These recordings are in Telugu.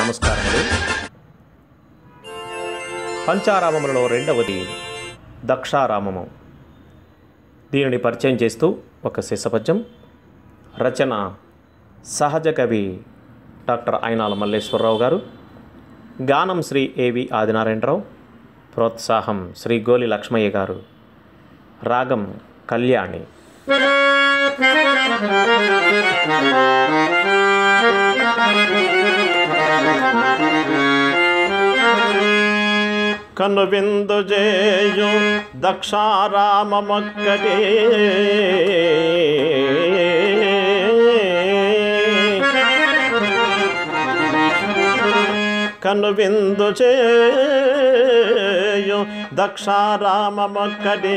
నమస్కారములు. పంచారామములలో రెండవది దక్షారామము. దీనిని పరిచయం చేస్తూ ఒక శిశపద్యం రచన సహజ కవి డాక్టర్ అయినాల మల్లేశ్వరరావు గారు. గానం శ్రీ ఏవి ఆదినారాయణరావు. ప్రోత్సాహం శ్రీ గోలి లక్ష్మయ్య గారు. రాగం కళ్యాణి. కను కనువిందు జేయు కను విందు చేయు దక్షారామమక్కడే.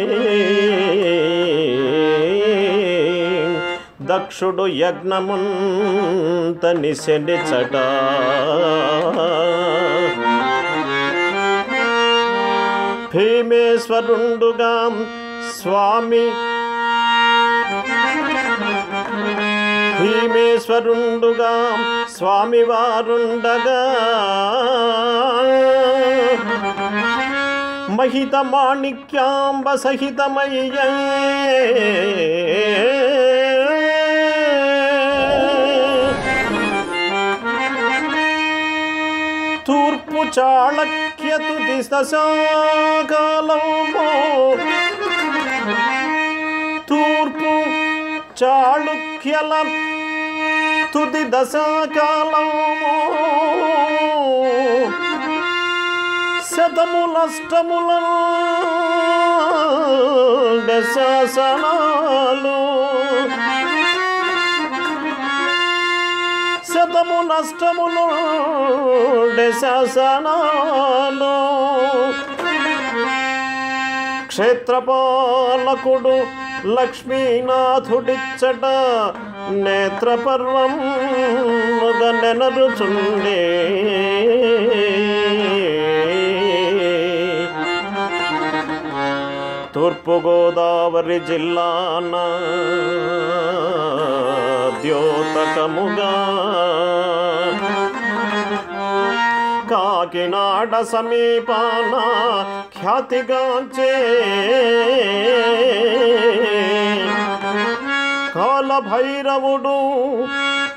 దక్షుడు యజ్ఞముంత నిశనిచట భీమేశ్వరుండుగా స్వామి. భీమేశ్వరుండుగా స్వామివారుండగా. మహిత మాణిక్యాంబ సహితమయ్యే. తూర్పు చాళక్యతు దిశశాకాలము తూర్పు చాళుక్యల తుది దశాకాలము శతములష్టముల దశాసనాలు. శతము నష్టములు శాసనాలు. క్షేత్రపాలకుడు లక్ష్మీనాథుడిచ్చట నేత్రపర్వం నెనరుచుండే తూర్పుగోదావరి జిల్లాన ద్యోతకముగా కాకినాడ సమీపాన ఖ్యాతిగాంచే. కాలభైరవుడు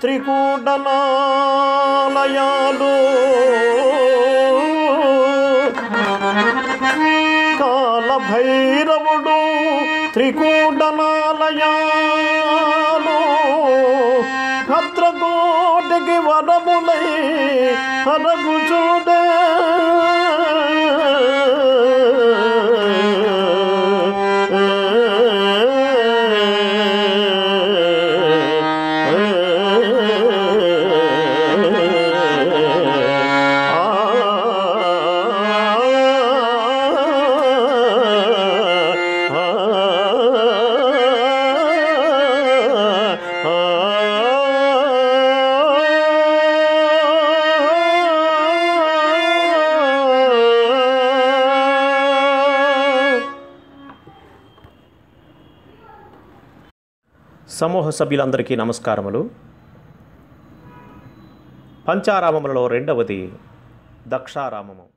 త్రికూటనాలయాలు. కాలభైరవుడు త్రికూటనాలయాలు அழகு வரமுலை அரபு சூட సమూహ సభ్యులందరికీ నమస్కారములు. పంచారామములలో రెండవది దక్షారామము.